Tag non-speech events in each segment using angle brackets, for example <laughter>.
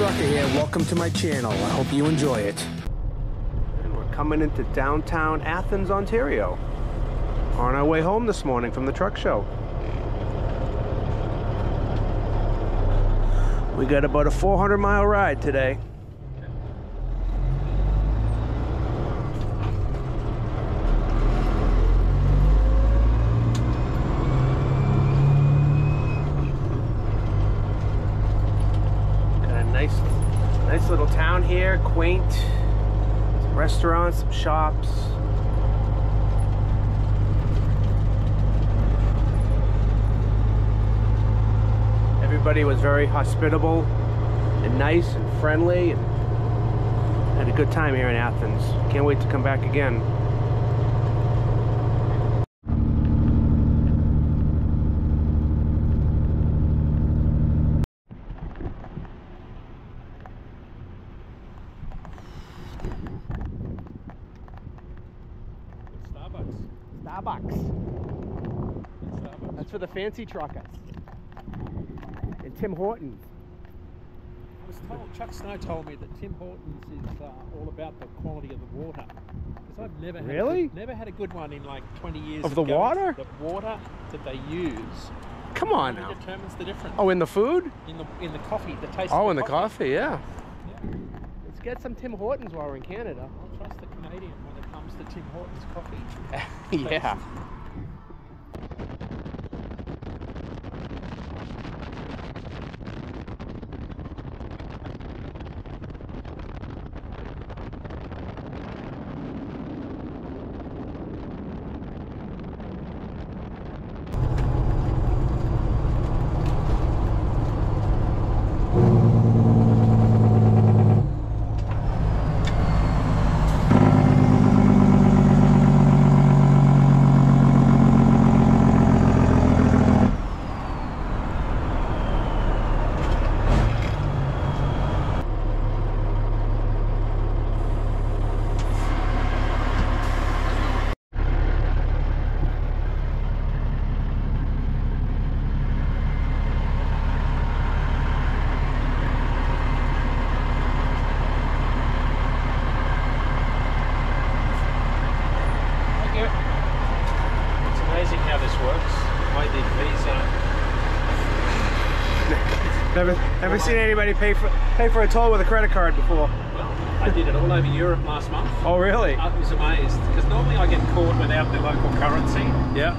Trucker here. Welcome to my channel. I hope you enjoy it. And we're coming into downtown Athens, Ontario. On our way home this morning from the truck show. We got about a 400 mile ride today. Got a nice, nice little town here, quaint. Some restaurants, some shops. Everybody was very hospitable and nice and friendly and had a good time here in Athens. Can't wait to come back again. The fancy truckers. And Tim Hortons. I was told, Chuck Snow told me that Tim Hortons is uh, all about the quality of the water. Because I've never had a Really? good- never had a good one in like 20 years. Of the going. water? The water that they use Come on now. determines the difference. Oh, in the food? in the in the coffee, the taste. Oh, of in the coffee, yeah. Yeah. Let's get some Tim Hortons while we're in Canada. I'll trust the Canadian when it comes to Tim Hortons coffee. <laughs> yeah. Thank you. It's amazing how this works. I did visa. Never, never seen anybody pay for pay for a toll with a credit card before. Well, I did it all over Europe last month. Oh, really? I was amazed because normally I get caught without the local currency, Yeah.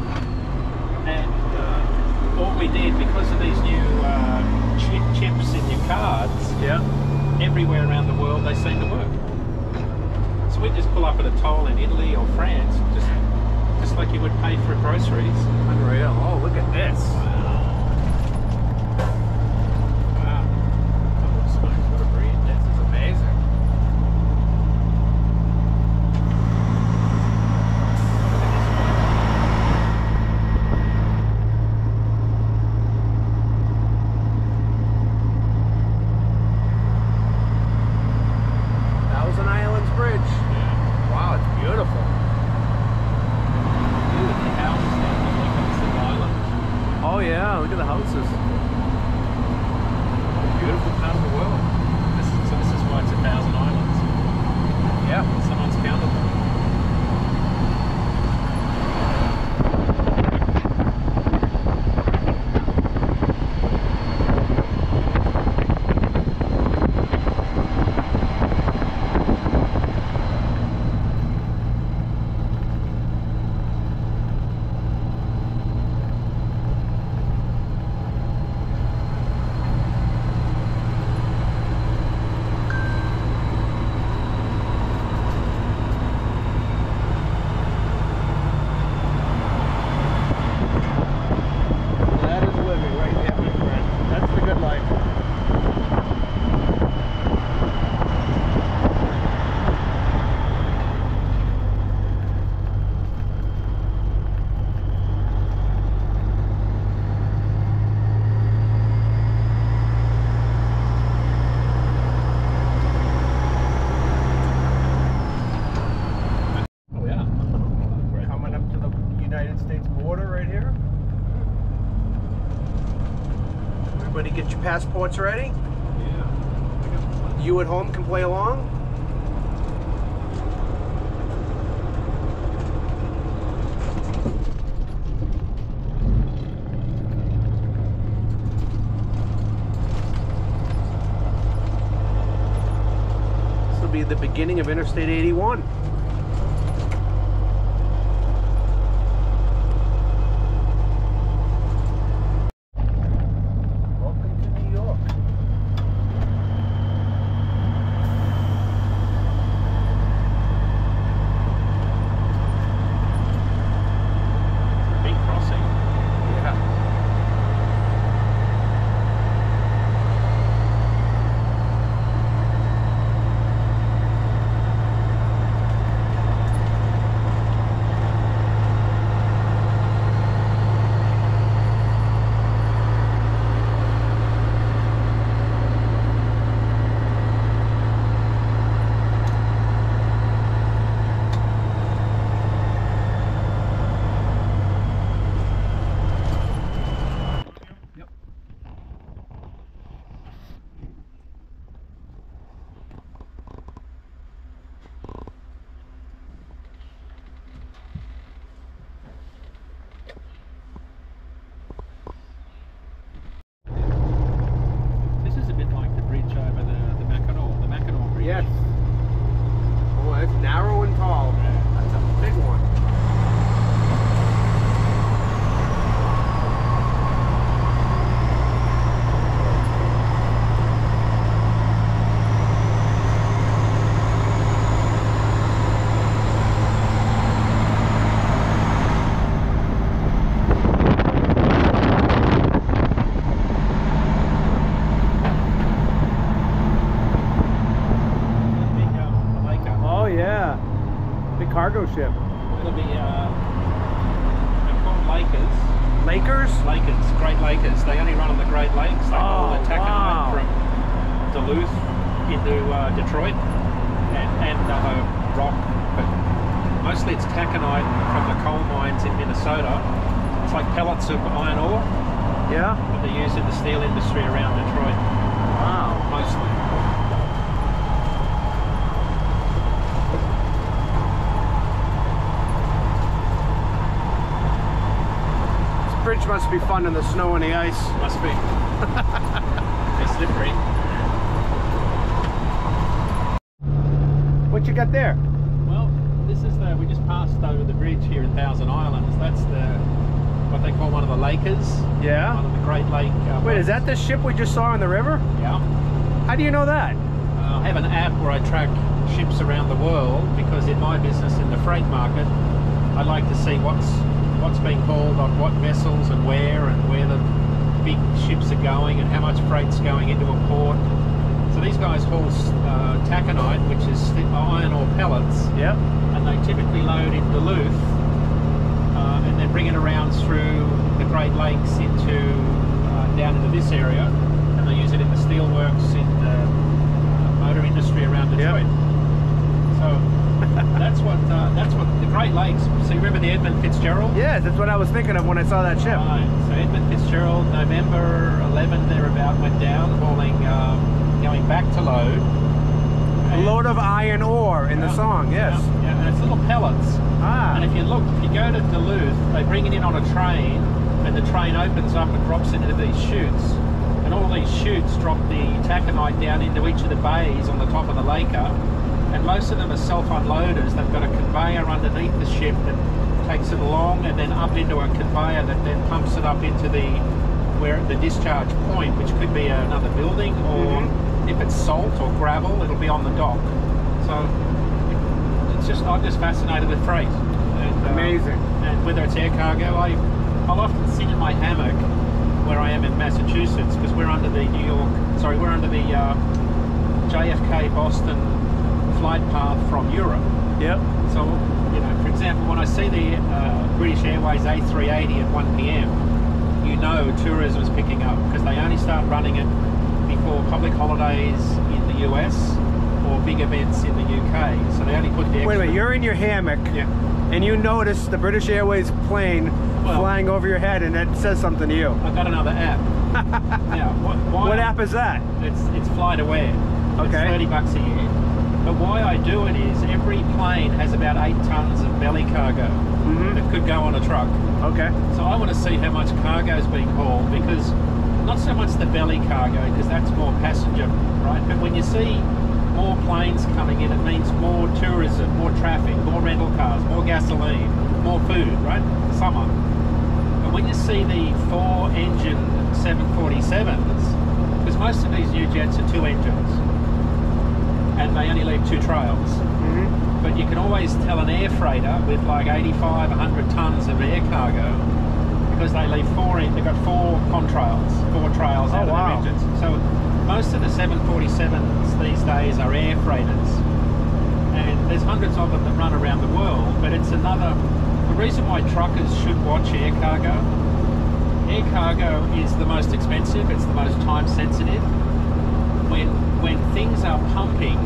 and uh, all we did because of these new uh, chip, chips in your cards, Yeah. everywhere around the world they seem to work. So we just pull up at a toll in Italy or France, just just like you would pay for groceries. Unreal. Oh, look at this. Passports ready. Yeah. you at home can play along. This will be the beginning of Interstate 81. Cargo ship. It'll be, uh, they're called Lakers. Lakers? Lakers, Great Lakers. They only run on the Great Lakes. They Oh, the taconite wow. from Duluth into uh, Detroit and, and rock, but mostly it's taconite from the coal mines in Minnesota. It's like pellets of iron ore Yeah. that they use in the steel industry around Detroit, Wow. mostly. Bridge must be fun in the snow and the ice. Must be. <laughs> They're slippery. What you got there? Well, this is the we just passed over the bridge here in Thousand Islands. That's the what they call one of the Lakers, Yeah. one of the Great Lake. Uh, Wait, is that the ship we just saw in the river? Yeah. How do you know that? Uh, I have an app where I track ships around the world because in my business in the freight market, I like to see what's what's being called on what vessels and where and where the big ships are going and how much freight's going into a port. So these guys haul uh, taconite, which is iron ore pellets, Yep. and they typically load in Duluth uh, and then bring it around through the Great Lakes into uh, down into this area, and they use it in the steelworks in the uh, motor industry around Yep. Detroit. So that's what uh, that's what the Great Lakes. So you remember the Edmund Fitzgerald? Yes, that's what I was thinking of when I saw that ship. Right. So Edmund Fitzgerald, November 11 thereabout, went down, hauling, um, going back to load. And- load of iron ore in the song, yes. Yeah, yeah, and it's little pellets. Ah. And if you look, if you go to Duluth, they bring it in on a train, and the train opens up and drops into these chutes. And all these chutes drop the taconite down into each of the bays on the top of the laker. And most of them are self-unloaders. They've got a conveyor underneath the ship that takes it along and then up into a conveyor that then pumps it up into the where the discharge point, which could be another building, or Mhm. if it's salt or gravel, it'll be on the dock. So it's just I'm just fascinated with freight. And, uh, Amazing. and whether it's air cargo, I I'll often sit in my hammock where I am in Massachusetts because we're under the New York, sorry, we're under the uh, JFK Boston flight path from Europe. Yep. So, you know, for example, when I see the uh, British Airways A380 at 1 p.m., you know tourism is picking up because they only start running it before public holidays in the US or big events in the UK. So they only put the Wait a minute, you're in your hammock Yeah. and you notice the British Airways plane Well- flying over your head and it says something to you. I've got another app. <laughs> now, what, why What app is that? It's it's Flight Aware. It's Okay. 30 bucks a year. But why I do it is every plane has about eight tons of belly cargo Mm-hmm. that could go on a truck. Okay. So I want to see how much cargo is being hauled because not so much the belly cargo because that's more passenger, right? But when you see more planes coming in, it means more tourism, more traffic, more rental cars, more gasoline, more food, right? Summer. But when you see the four-engine 747s, because most of these new jets are two engines, and they only leave two trails Mm-hmm. but you can always tell an air freighter with like 85, 100 tons of air cargo because they leave four in, they've got four contrails, four trails Oh, out of wow. their engines. So most of the 747s these days are air freighters and there's hundreds of them that run around the world, but it's another, the reason why truckers should watch air cargo, air cargo is the most expensive, it's the most time sensitive. When, when things are pumping,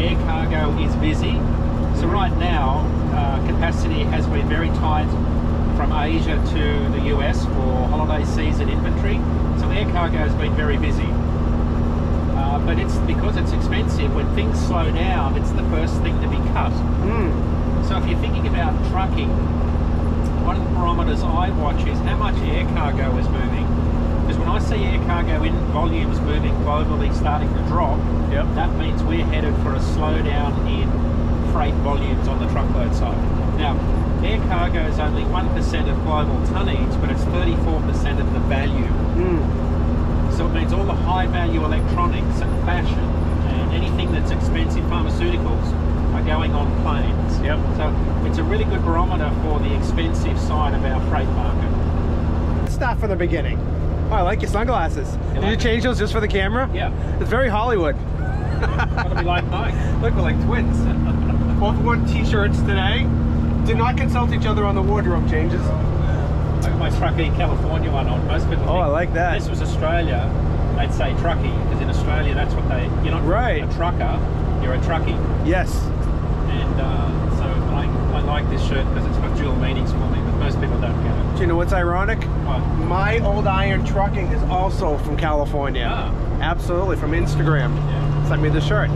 air cargo is busy. So right now, uh, capacity has been very tight from Asia to the US for holiday season inventory. So air cargo has been very busy. Uh, but it's because it's expensive. When things slow down, it's the first thing to be cut. Mm. So if you're thinking about trucking, one of the barometers I watch is how much air cargo is moving. Because when I see air cargo in volumes moving globally starting to drop, Yep. that means we're headed for a slowdown in freight volumes on the truckload side. Now, air cargo is only 1% of global tonnage, but it's 34% of the value. Mm. So it means all the high value electronics and fashion and anything that's expensive pharmaceuticals are going on planes. Yep. So it's a really good barometer for the expensive side of our freight market. Let's start from the beginning. Oh, I like your sunglasses. Did you like change those just for the camera? Yeah. It's very Hollywood. Gotta be like Mike. <laughs> Look, we're like twins. Both wore t-shirts today. Did not consult each other on the wardrobe changes. I got my Truckee California one on. Most people Oh, I like that. This was Australia, they'd say Truckee, because in Australia that's what they, you're not Right. a trucker, you're a Truckee. Yes. And uh, so I, I like this shirt because it's got dual meanings for me, but most people don't get you know what's ironic? What? My old iron trucking is also from California. Ah. Absolutely, from Instagram. Yeah. Sent me the shirt.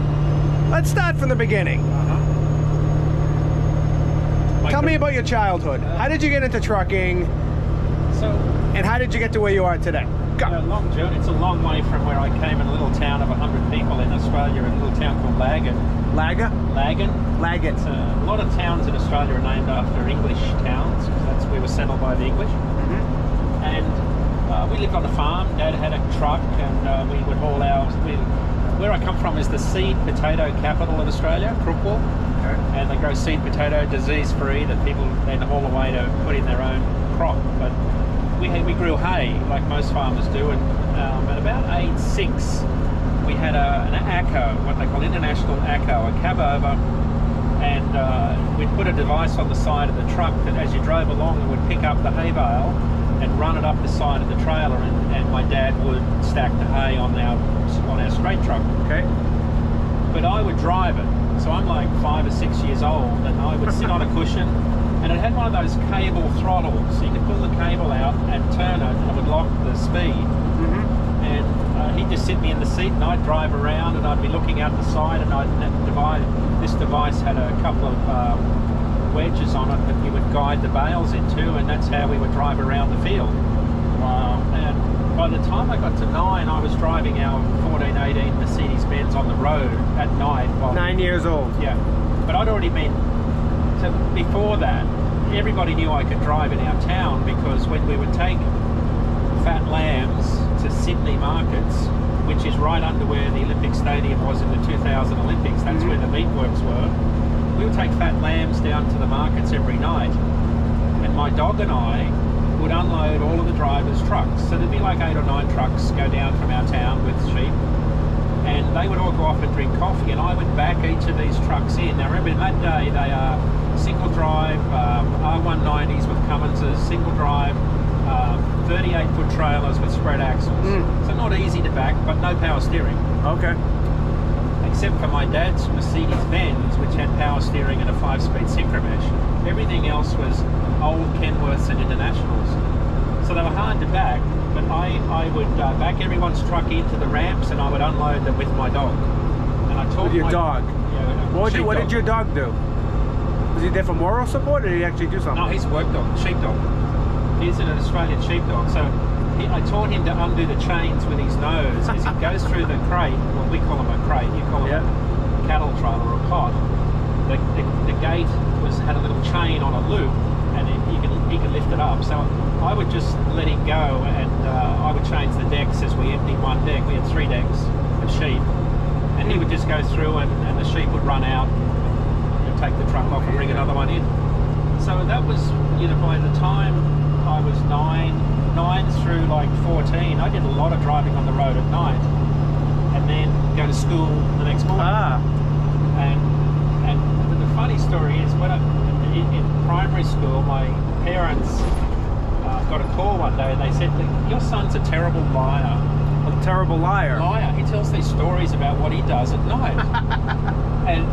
Let's start from the beginning. Uh-huh. My Tell me about your childhood. How did you get into trucking, So, and how did you get to where you are today? Go. a long journey. It's a long way from where I came in a little town of 100 people in Australia, in a little town called Laggan. Laga? Laggan. Laggan. It's a, lot of towns in Australia are named after English towns we were settled by the English. Mhm. and uh, we lived on a farm. Dad had a truck, and uh, we would haul our. We, where I come from is the seed potato capital in Australia, Crookwell, Okay. and they grow seed potato disease free that people then haul away to put in their own crop. But we had, we grew hay like most farmers do, and um, at about age six, we had a, an ACCO, what they call international ACCO, a cab over and uh, we'd put a device on the side of the truck that as you drove along it would pick up the hay bale and run it up the side of the trailer and, and my dad would stack the hay on our on our straight truck Okay. but I would drive it so I'm like five or six years old and I would sit on a <laughs> cushion and it had one of those cable throttles so you could pull the cable out and turn it and it would lock the speed Mm-hmm. and uh, he'd just sit me in the seat and I'd drive around and I'd be looking out the side and I'd divide, this device had a couple of uh, wedges on it that you would guide the bales into and that's how we would drive around the field. Wow. And by the time I got to nine I was driving our 1418 Mercedes-Benz on the road at night while Nine years old. yeah, but I'd already been. So before that, everybody knew I could drive in our town because when we would take fat lambs to Sydney markets, which is right under where the Olympic Stadium was in the 2000 Olympics, that's Mhm. where the meatworks were. We would take fat lambs down to the markets every night, and my dog and I would unload all of the drivers' trucks. So there'd be like eight or nine trucks go down from our town with sheep and they would all go off and drink coffee, and I would back each of these trucks in. Now remember, in that day they are single drive um, R190s with Cumminses, single drive, um, 38 foot trailers with spread axles. Mm. So not easy to back, but no power steering, Okay. except for my dad's Mercedes Benz, which had power steering and a five speed synchromesh. Everything else was old Kenworths and Internationals. So they were hard to back, but I, I would uh, back everyone's truck into the ramps and I would unload them with my dog. And I taught With your my, dog? Yeah, What did, what sheepdog. did your dog do? Was he there for moral support or did he actually do something? No, he's a work dog, sheepdog. He's an Australian sheepdog. So he, I taught him to undo the chains with his nose as he goes through the crate. Well, we call him a crate. You call Yeah. a cattle trailer or a pot. The, the, the gate was had a little chain on a loop, and it, you can he could lift it up. So I would just let him go, and uh, I would change the decks as we emptied one deck. We had three decks of sheep, and he would just go through, and, and the sheep would run out and take the truck off and bring another one in. So that was, you know, by the time I was nine, nine through like 14, I did a lot of driving on the road at night, and then go to school the next morning. Ah, And and the funny story is when I, in, in primary school, my parents uh, got a call one day and they said, "Your son's a terrible liar. a terrible liar. Liar. He tells these stories about what he does at night." <laughs> and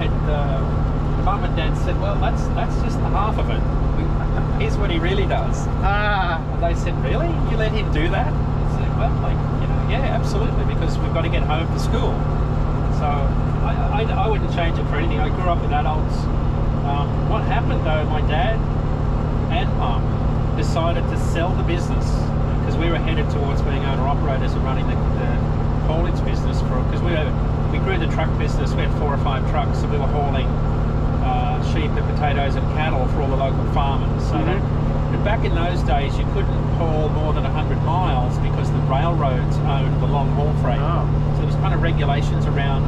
and uh, mum and dad said, "Well, that's that's just half of it. Here's what he really does." Ah, And they said, "Really? You let him do that?" I said, "Well, like, you know, yeah, absolutely, because we've got to get home for school." So I, I, I wouldn't change it for anything. I grew up with adults. Um, what happened though, my dad and mum decided to sell the business because we were headed towards being owner operators and running the, the haulage business for because we were, we grew the truck business. We had four or five trucks, so we were hauling uh, sheep and potatoes and cattle for all the local farmers. So Mhm. that, but back in those days, you couldn't haul more than 100 miles because the railroads owned the long haul freight. Oh. So there was kind of regulations around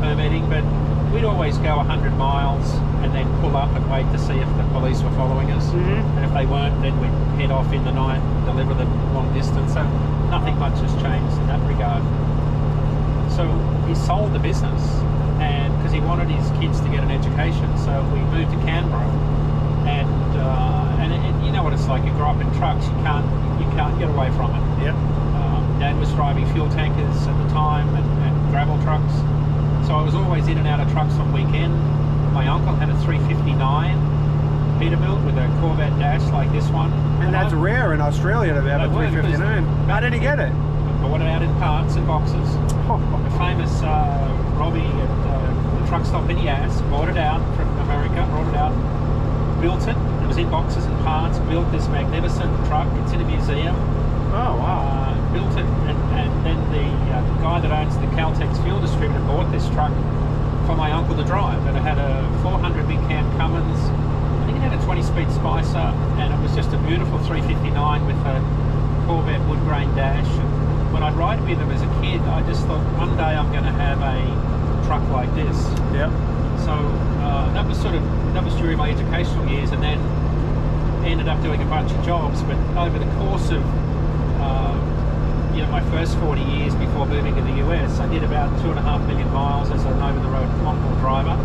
permitting, but we'd always go 100 miles and then pull up and wait to see if the police were following us. Mhm. And if they weren't, then we'd head off in the night, and deliver the long distance. So nothing much has changed in that regard. So he sold the business, because he wanted his kids to get an education, so we moved to Canberra. And uh, and it, you know what it's like. You grow up in trucks, you can't you can't get away from it. yep. Um, Dad was driving fuel tankers at the time and, and gravel trucks, so I was always in and out of trucks on weekend. My uncle had a 359 Peterbilt with a Corvette dash like this one, And that's I rare in Australia to have a They were, 359. How did he get it? bought it out in parts and boxes. <laughs> The famous uh, Robbie at uh, truck stop in Yass bought it out from America, brought it out, built it. It was in boxes and parts. Built this magnificent truck. It's in a museum. Oh, wow. Uh, built it, and, and then the uh, guy that owns the Caltex fuel distributor bought this truck for my uncle to drive. And it had a 400 big cam Cummins. I think it had a 20-speed Spicer, and it was just a beautiful 359 with a Corvette wood grain dash. And when I'd ride with him as a kid, I just thought one day I'm going to have a truck like this. Yep. So uh, that was sort of that was during my educational years, and then ended up doing a bunch of jobs. But over the course of uh, you know my first 40 years before moving to the US, I did about two and a half million miles as an over-the-road long haul driver,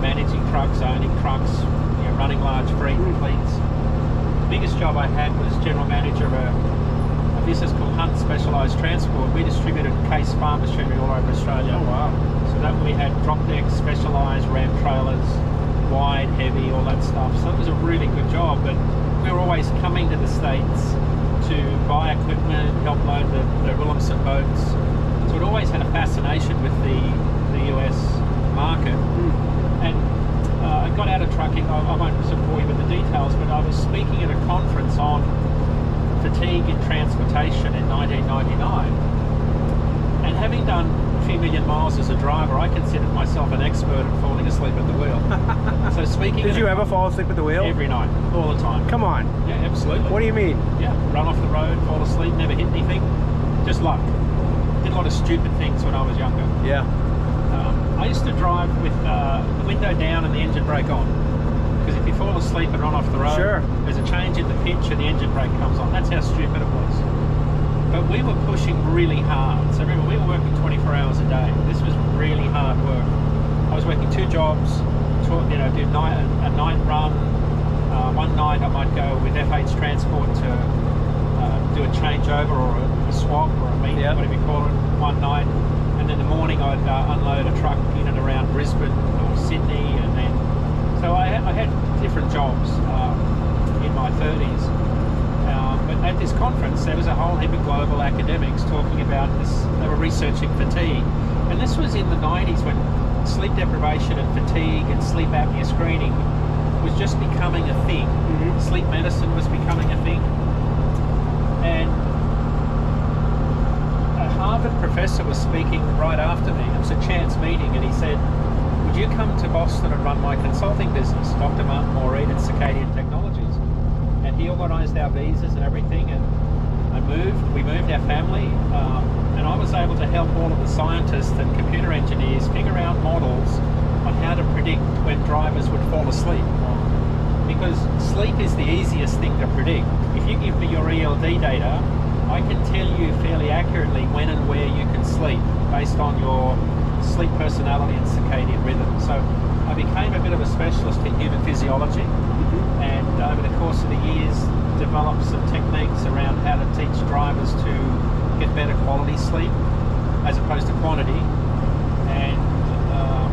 managing trucks, owning trucks, you know, running large freight fleets. The biggest job I had was general manager of a, a business called Hunt Specialised Transport. We distributed case farm machinery all over Australia. Oh, wow. That we had drop decks, specialised ram trailers, wide, heavy, all that stuff. So it was a really good job. But we were always coming to the states to buy equipment, help load the, the Williamson boats. So it always had a fascination with the the US market. And uh, I got out of trucking. I, I won't sort of bore you with the details, but I was speaking at a conference on fatigue in transportation in 1999. And having done few million miles as a driver, I considered myself an expert at falling asleep at the wheel. <laughs> so speaking, Did you ever fall asleep at the wheel? every night, all the time? Come on. Yeah, absolutely. What do you mean? Yeah, run off the road, fall asleep, never hit anything, just luck. Did a lot of stupid things when I was younger. Yeah. Um, I used to drive with uh, the window down and the engine brake on. Because if you fall asleep and run off the road, Sure. there's a change in the pitch and the engine brake comes on. That's how stupid it was. But we were pushing really hard. So remember, we were working 24 hours a day. This was really hard work. I was working two jobs, two, you know, do night, a night run. Uh, one night I might go with FH Transport to uh, do a changeover or a, a swap or a meet, Yep. whatever you call it, one night. And then the morning I'd uh, unload a truck in and around Brisbane or Sydney, and then so I, had- I had different jobs um, in my 30s. At this conference, there was a whole heap of global academics talking about this. They were researching fatigue, and this was in the 90s when sleep deprivation and fatigue and sleep apnea screening was just becoming a thing. Mhm. Sleep medicine was becoming a thing, and a Harvard professor was speaking right after me. It was a chance meeting, and he said, "Would you come to Boston and run my consulting business, Dr. Martin Moore-Ede at Circadian Technologies?" He organised our visas and everything, and I moved. We moved our family, um, and I was able to help all of the scientists and computer engineers figure out models on how to predict when drivers would fall asleep because sleep is the easiest thing to predict. If you give me your ELD data, I can tell you fairly accurately when and where you can sleep based on your sleep personality and circadian rhythm. So I became a bit of a specialist in human physiology course of the years developed some techniques around how to teach drivers to get better quality sleep as opposed to quantity. And um,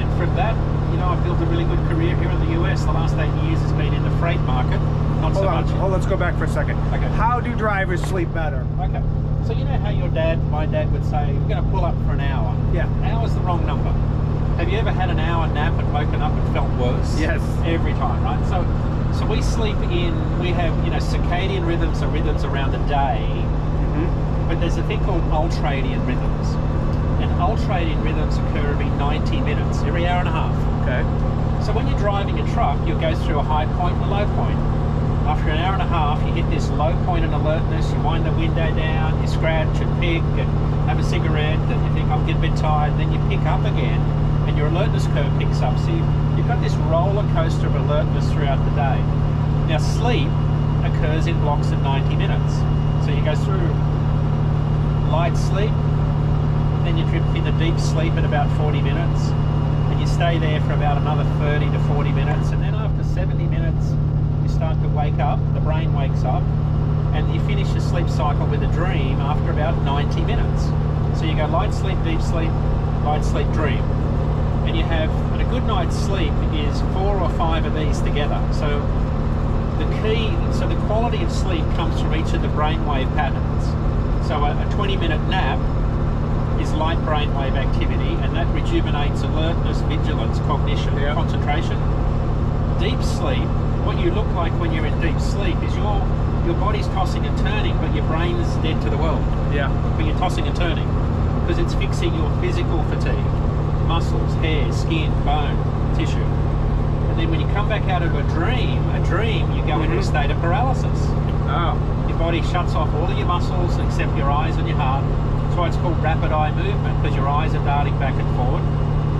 and from that, you know, I've built a really good career here in the US. The last eight years has been in the freight market, not Hold so on. much. Hold, let's go back for a second. Okay. How do drivers sleep better? Okay. So you know how your dad, my dad would say, we're going to pull up for an hour. Yeah. An hour's the wrong number. Have you ever had an hour nap and woken up and felt worse? Yes. Every time, right? So, so we sleep in. We have, you know, circadian rhythms are rhythms around the day, Mm-hmm. but there's a thing called ultradian rhythms, and ultradian rhythms occur every 90 minutes, every hour and a half. Okay. So when you're driving a truck, you'll go through a high point and a low point. After an hour and a half, you hit this low point in alertness, you wind the window down, you scratch and pick and have a cigarette and you think, I'm getting a bit tired, and then you pick up again and your alertness curve picks up. So you, you've got this roller coaster of alertness throughout the day. Now sleep occurs in blocks of 90 minutes. So you go through light sleep, then you drift into deep sleep at about 40 minutes, and you stay there for about another 30 to 40 minutes, and then after 70 minutes, you start to wake up, the brain wakes up, and you finish your sleep cycle with a dream after about 90 minutes. So you go light sleep, deep sleep, light sleep, dream. You have, and a good night's sleep is four or five of these together. So the key, so the quality of sleep comes from each of the brainwave patterns. So a, a 20 minute nap is light brainwave activity and that rejuvenates alertness, vigilance, cognition, Yeah. concentration. Deep sleep, what you look like when you're in deep sleep is your your body's tossing and turning, but your brain's dead to the world. Yeah. But you're tossing and turning because it's fixing your physical fatigue, muscles, hair, skin, bone, tissue. And then when you come back out of a dream, a dream, you go into a Mhm. state of paralysis. Oh. Your body shuts off all of your muscles except your eyes and your heart. That's why it's called rapid eye movement because your eyes are darting back and forward.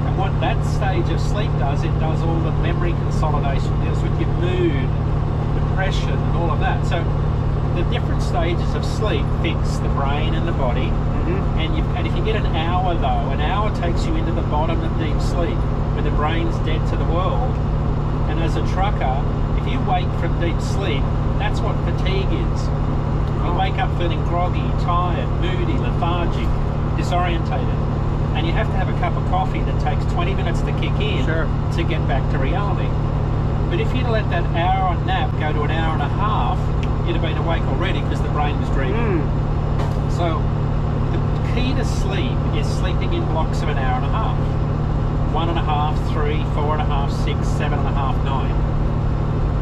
And what that stage of sleep does, it does all the memory consolidation, deals with your mood, depression, and all of that. So the different stages of sleep fix the brain and the body. Mm-hmm. And, you, and if you get an hour though, an hour takes you into the bottom of deep sleep where the brain's dead to the world. And as a trucker, if you wake from deep sleep, that's what fatigue is. You Oh. wake up feeling groggy, tired, moody, lethargic, disorientated. And you have to have a cup of coffee that takes 20 minutes to kick in Sure. to get back to reality. But if you'd let that hour nap go to an hour and a half, you'd have been awake already because the brain was dreaming. Mm. So key to sleep is sleeping in blocks of an hour and a half. One and a half, three, four and a half, six, seven and a half, nine.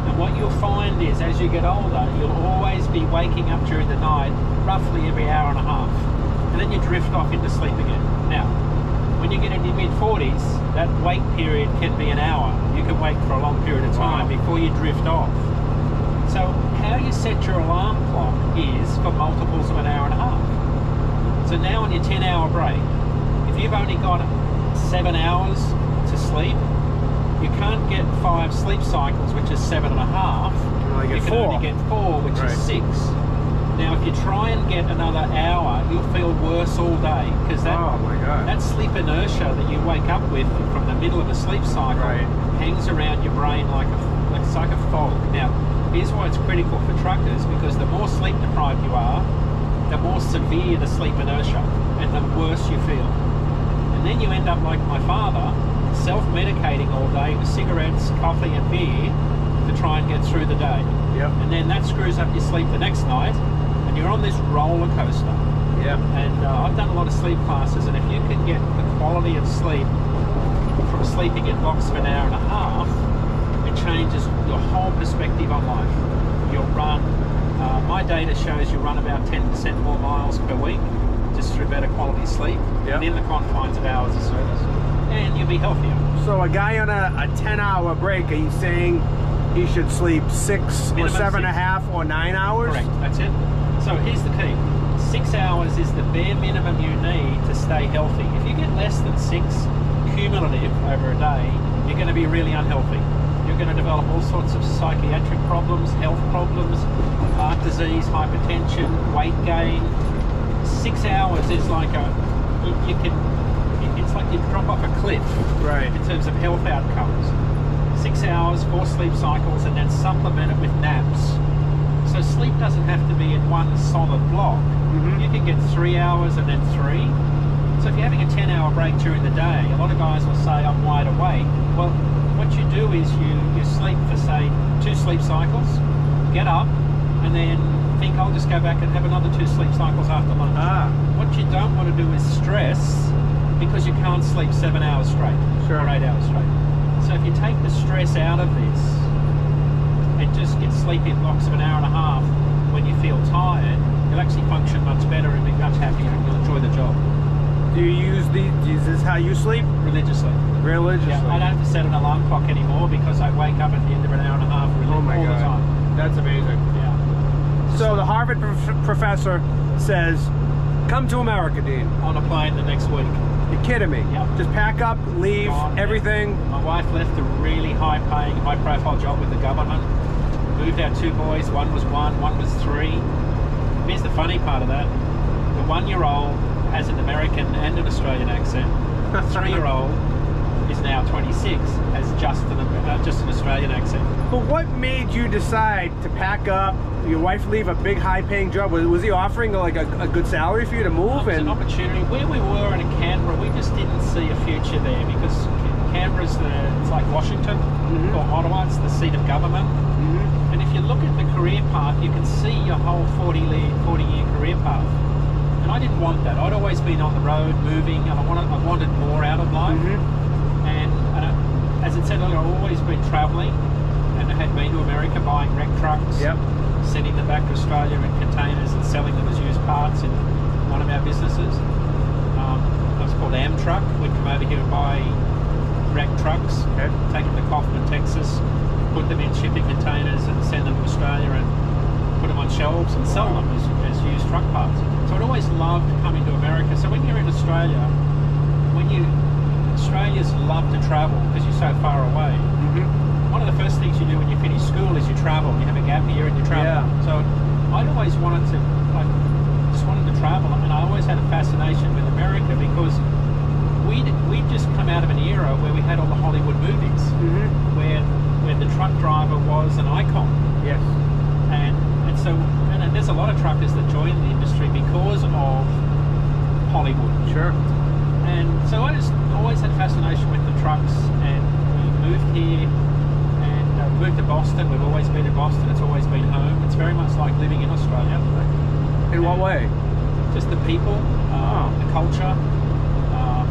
And what you'll find is as you get older, you'll always be waking up during the night roughly every hour and a half. And then you drift off into sleep again. Now, when you get into your mid 40s, that wake period can be an hour. You can wake for a long period of time Wow. before you drift off. So how you set your alarm clock is for multiples of an hour and a half. So now on your 10 hour break, if you've only got seven hours to sleep, you can't get five sleep cycles, which is seven and a half. You can four. only get four, which Right. is six. Now, if you try and get another hour, you'll feel worse all day because that Oh that sleep inertia that you wake up with from the middle of a sleep cycle Right. hangs around your brain like a like, it's like a fog. Now, here's why it's critical for truckers because the more sleep deprived you are, the more severe the sleep inertia and the worse you feel. And then you end up like my father, self-medicating all day with cigarettes, coffee, and beer to try and get through the day. Yep. and then that screws up your sleep the next night, and you're on this roller coaster. Yep. And uh, I've done a lot of sleep classes, and if you can get the quality of sleep from sleeping in blocks of an hour and a half, it changes your whole perspective on life. You'll run, uh, my data shows you run about 10% more miles per week just through better quality sleep Yep. within the confines of hours of service, and you'll be healthier. So a guy on a, a 10 hour break, are you saying he should sleep six or Minimum seven and a half or nine hours? Correct, that's it. So here's the key. Six hours is the bare minimum you need to stay healthy. If you get less than six cumulative over a day, you're going to be really unhealthy. You're going to develop all sorts of psychiatric problems, health problems, heart disease, hypertension, weight gain. Six hours is like a, you, you can, it's like you drop off a cliff Right. in terms of health outcomes. Six hours, four sleep cycles, and then supplement it with naps. So sleep doesn't have to be in one solid block. Mhm. You can get three hours and then three. So if you're having a 10 hour break during the day, a lot of guys will say, I'm wide awake. Well, what you do is you, you sleep for, say, two sleep cycles, get up, and then think, I'll just go back and have another two sleep cycles after lunch. Ah, What you don't want to do is stress because you can't sleep seven hours straight Sure. or eight hours straight. So if you take the stress out of this and just get sleep in blocks of an hour and a half when you feel tired, you'll actually function much better and be much happier and you'll enjoy the job do you use the, is this how you sleep? religiously. Religiously? Yeah, I don't have to set an alarm clock anymore because I wake up at the end of an hour and a half really Oh my all God. the time. That's amazing. Yeah. So the Harvard prof- professor says, come to America, Dean. On a plane the next week. You're kidding me. Yep. Just pack up, leave, everything. My wife left a really high paying, high profile job with the government. Moved our two boys, one was one, one was three. Here's the funny part of that. The one year old has an American and an Australian accent. The three year old is now 26, has just an, uh, just an Australian accent. But what made you decide to pack up, your wife leave a big high paying job? Was, was he offering like a, a good salary for you to move? It was And an opportunity. Where we were in Canberra, we just didn't see a future there because Ca- Canberra's the, it's like Washington Mhm. or Ottawa, it's the seat of government. Mhm. And if you look at the career path, you can see your whole 40, le- 40 year career path. And I didn't want that. I'd always been on the road, moving, and I wanted, I wanted more out of life. Mhm. And, and I, as it said earlier, I've always been travelling and I had been to America buying wreck trucks, Yep. Sending them back to Australia in containers and selling them as used parts in one of our businesses. Um, was called Amtruck. We'd come over here and buy wreck trucks Okay. take them to Kaufman, Texas, put them in shipping containers and send them to Australia and put them on shelves and sell them as, as used truck parts. So I'd always loved coming to America. So when you're in Australia, when you Australians love to travel because you're so far away. Mhm. One of the first things you do when you finish school is you travel. You have a gap year and you travel. Yeah. So I'd always wanted to, like, just wanted to travel, and I always had a fascination with America because we'd we'd just come out of an era where we had all the Hollywood movies Mhm. where where the truck driver was an icon, Yes. and and so and then there's a lot of truckers that joined the industry because of Hollywood, Sure. and so I just always had fascination with the trucks, and we moved here. Uh, moved to Boston. We've always been in Boston. It's always been home. It's very much like living in Australia. In what way? Just the people, uh, Oh. the culture, uh,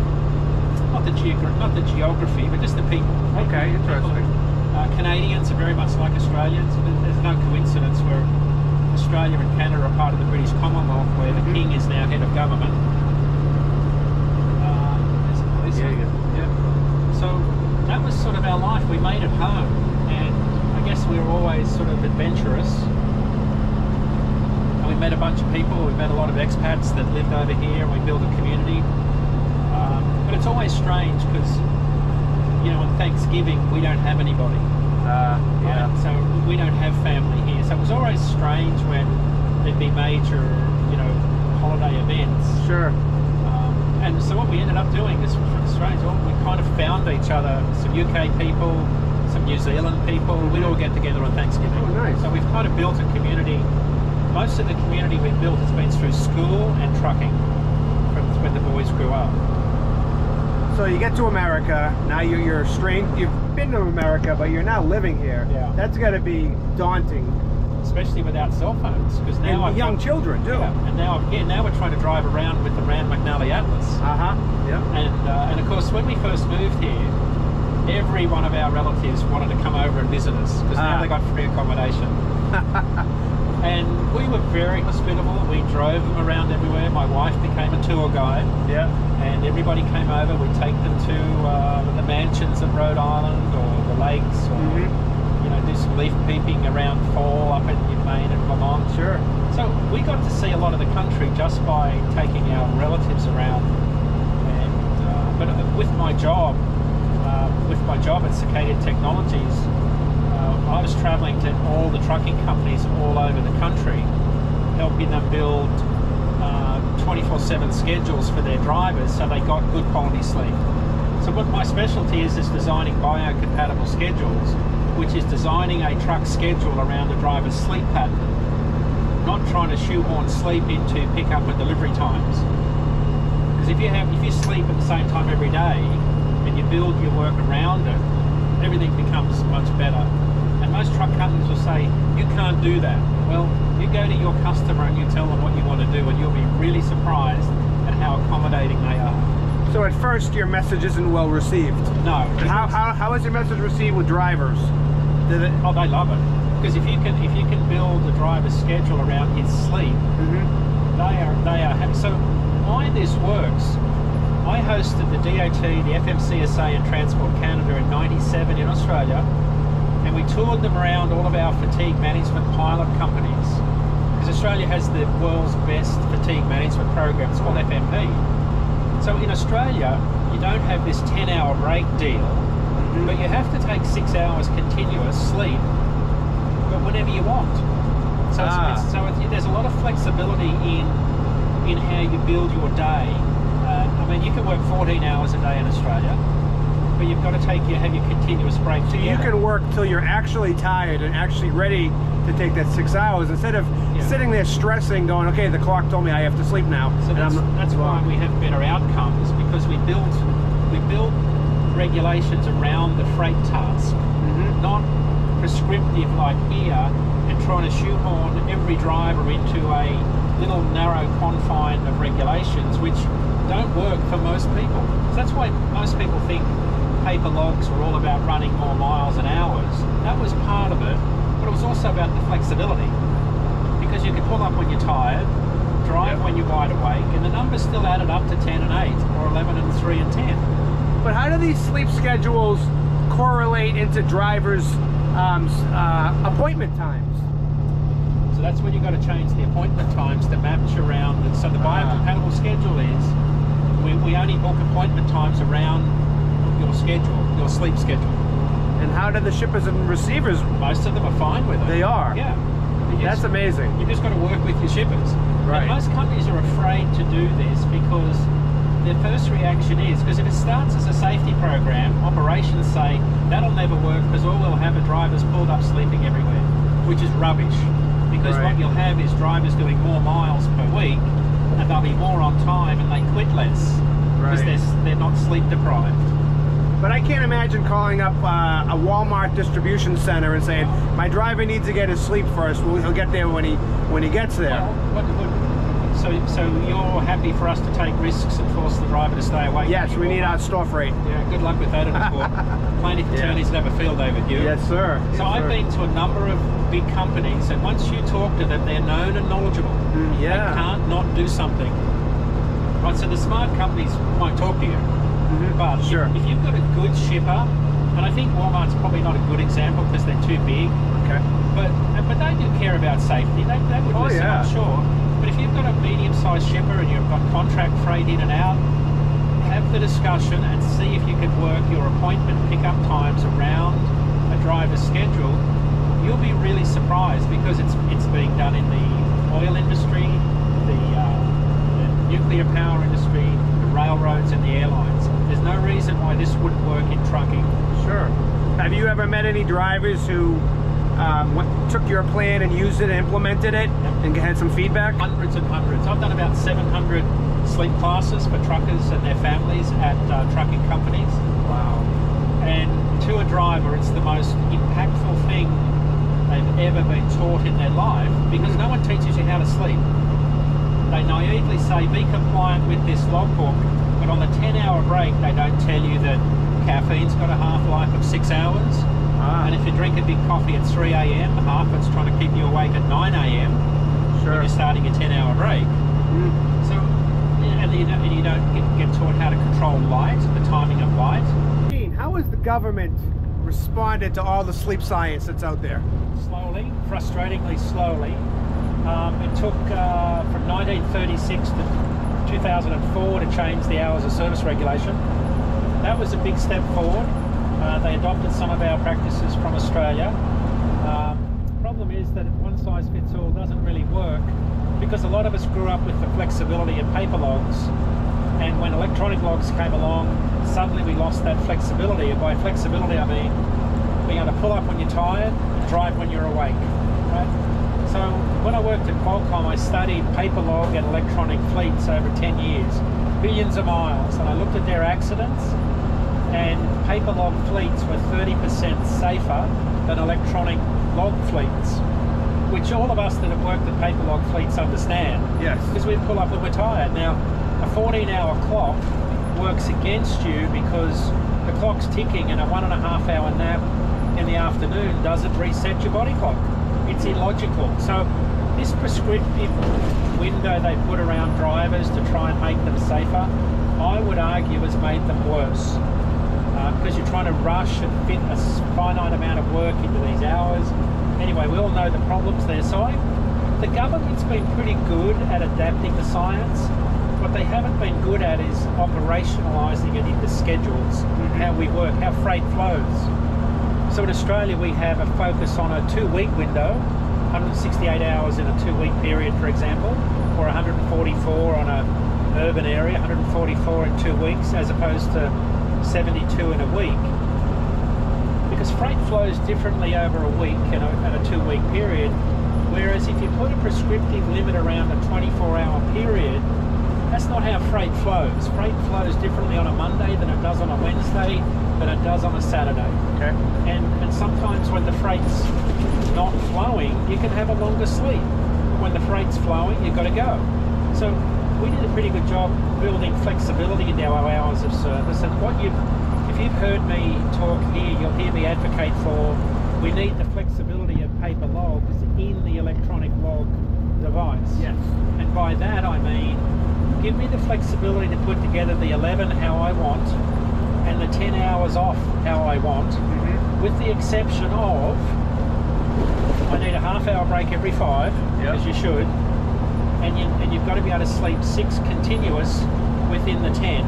not the geogra- not the geography, but just the people. Okay, interesting. Uh, Canadians are very much like Australians. There's no coincidence where Australia and Canada are part of the British Commonwealth, where the Mhm. King is now head of government. Uh, there's a policeman. Yeah, yeah. So that was sort of our life. We made it home, and I guess we were always sort of adventurous. And we met a bunch of people. We met a lot of expats that lived over here, and we built a community. Um, but it's always strange because, you know, on Thanksgiving we don't have anybody. Uh, yeah. Right? So we don't have family here. So it was always strange when there'd be major, you know, holiday events. Sure. Um, and so what we ended up doing is strange. Well, we kind of found each other, some UK people, New Zealand people. We'd all get together on Thanksgiving. Oh, nice. So we've kind of built a community. Most of the community we've built has been through school and trucking from when the boys grew up. So you get to America. Now you're you're strange. You've been to America, but you're now living here. Yeah. That's got to be daunting especially without cell phones. Because now and I've young got- children too. Yeah, and now yeah, now we're trying to drive around with the Rand McNally Atlas. Uh huh. Yeah. And uh, and of course, when we first moved here, every one of our relatives wanted to come over and visit us because now Ah. they got free accommodation. <laughs> and we were very hospitable. We drove them around everywhere. My wife became a tour guide, Yeah. and everybody came over. We'd take them to uh, the mansions of Rhode Island or the lakes, or Mhm. you know, do some leaf peeping around fall up in Maine and Vermont. Sure. So we got to see a lot of the country just by taking our relatives around. And uh, but with my job, my job at Circadian Technologies, uh, I was traveling to all the trucking companies all over the country, helping them build 24/7 schedules for their drivers, so they got good quality sleep. So what my specialty is is designing biocompatible schedules, which is designing a truck schedule around the driver's sleep pattern not trying to shoehorn sleep into pickup and delivery times. Because if you have if you sleep at the same time every day you build your work around it, everything becomes much better. And most truck companies will say, you can't do that. Well, you go to your customer and you tell them what you want to do and you'll be really surprised at how accommodating they are. So at first your message isn't well received. No. And how, how, how is your message received with drivers? It? Oh, they love it. Because if you can if you can build the driver's schedule around his sleep, Mm-hmm. They are they are happy. So why this works? I hosted the DOT, the FMCSA, and Transport Canada in '97 in Australia, and we toured them around all of our fatigue management pilot companies. Because Australia has the world's best fatigue management program. It's called FMP. So in Australia, you don't have this 10-hour break deal, but you have to take six hours continuous sleep, but whenever you want. So, Ah. it's, it's, so it's, there's a lot of flexibility in in how you build your day. I mean, you can work 14 hours a day in Australia, but you've got to take your have your continuous break. So you can work till you're actually tired and actually ready to take that six hours instead of Yeah. sitting there stressing, going, okay, the clock told me I have to sleep now. So and that's, that's why we have better outcomes because we built we built regulations around the freight task, Mhm. not prescriptive like here and trying to shoehorn every driver into a little narrow confine of regulations which don't work for most people. So that's why most people think paper logs were all about running more miles and hours. That was part of it, but it was also about the flexibility because you could pull up when you're tired, drive Yep. when you're wide awake, and the numbers still added up to 10 and 8, or 11 and 3 and 10. But how do these sleep schedules correlate into drivers' um, uh, appointment times? So that's when you've got to change the appointment times to match around. And so the Ah. biocompatible schedule is we, we only book appointment times around your schedule, your sleep schedule. And how do the shippers and receivers? Most of them are fine with it. They are? Yeah. You That's amazing. You've just got to work with your shippers. Right. And most companies are afraid to do this because their first reaction is because if it starts as a safety program, operations say that'll never work because all we'll have are drivers pulled up sleeping everywhere, which is rubbish. Because Right. what you'll have is drivers doing more miles per week and they'll be more on time and they quit less because Right. they're, they're not sleep deprived. But I can't imagine calling up uh, a Walmart distribution center and saying, "My driver needs to get his sleep first. Well, he'll get there when he when he gets there." Well, what, what, so, so you're happy for us to take risks and force the driver to stay awake? yes, we need our store freight. Yeah, good luck with that in a <laughs> Plaintiff Yeah. attorneys would have a field day with you. Yes, sir. Yes, So I've sir. been to a number of big companies, and once you talk to them, they're known and knowledgeable. Mm, They yeah. can't not do something. Right, so the smart companies won't talk to you. Mhm. But if- Sure. if, you've got a good shipper, and I think Walmart's probably not a good example because they're too big, Okay. but but they do care about safety. They, they would Oh, listen, yeah. I'm sure. But if you've got a medium-sized shipper and you've got contract freight in and out, have the discussion and see if you can work your appointment pickup times around a driver's schedule. You'll be really surprised because it's it's being done in the oil industry, the, uh, the nuclear power industry, the railroads, and the airlines. There's no reason why this wouldn't work in trucking. Sure. Have you ever met any drivers who um, went, took your plan and used it and implemented it and had some feedback? hundreds and hundreds. I've done about 700 sleep classes for truckers and their families at uh, trucking companies. Wow. And to a driver, it's the most impactful thing they've ever been taught in their life because no one teaches you how to sleep. They naively say be compliant with this logbook, but on the 10 hour break, they don't tell you that caffeine's got a half life of six hours. Ah, And if you drink a big coffee at 3 a.m., half of it's trying to keep you awake at 9 a.m. when sure. you're starting a 10 hour break. Mm. And you don't, and you don't get, get taught how to control light, the timing of light. Dean, How has the government responded to all the sleep science that's out there? Slowly, frustratingly slowly. Um, it took uh, from 1936 to 2004 to change the hours of service regulation. That was a big step forward. Uh, they adopted some of our practices from Australia. Um, problem is that one size fits all doesn't really work because a lot of us grew up with the flexibility of paper logs and when electronic logs came along suddenly we lost that flexibility and by flexibility I mean being able to pull up when you're tired and drive when you're awake right? So when I worked at Qualcomm I studied paper log and electronic fleets over 10 years billions of miles and I looked at their accidents and paper log fleets were 30% safer than electronic log fleets which all of us that have worked at paper log fleets understand Yes. because we pull up when we're tired. Now, a 14 hour clock works against you because the clock's ticking and a one and a half hour nap in the afternoon doesn't reset your body clock. It's illogical. So, this prescriptive window they put around drivers to try and make them safer, I would argue has made them worse. Uh, because you're trying to rush and fit a finite amount of work into these hours. Anyway, we all know the problems there. So I, the government's been pretty good at adapting the science. What they haven't been good at is operationalising it into schedules, mm-hmm. how we work, how freight flows. So in Australia, we have a focus on a two-week window, 168 hours in a two-week period, for example, or 144 on a urban area, 144 in two weeks, as opposed to 72 in a week. Because freight flows differently over a week and a, and a two-week period, whereas if you put a prescriptive limit around a 24-hour period, that's not how freight flows. Freight flows differently on a Monday than it does on a Wednesday, than it does on a Saturday. Okay. And, and sometimes when the freight's not flowing, you can have a longer sleep. When the freight's flowing, you've got to go. So we did a pretty good job building flexibility into our hours of service. And what you've, if you've heard me talk here, you'll hear me advocate for we need the flexibility of paper logs in the electronic log device. Yes. And by that I mean, give me the flexibility to put together the 11 how I want and the 10 hours off how I want, Mm-hmm. with the exception of I need a half hour break every five, Yep. as you should, and, you, and you've got to be able to sleep six continuous within the 10.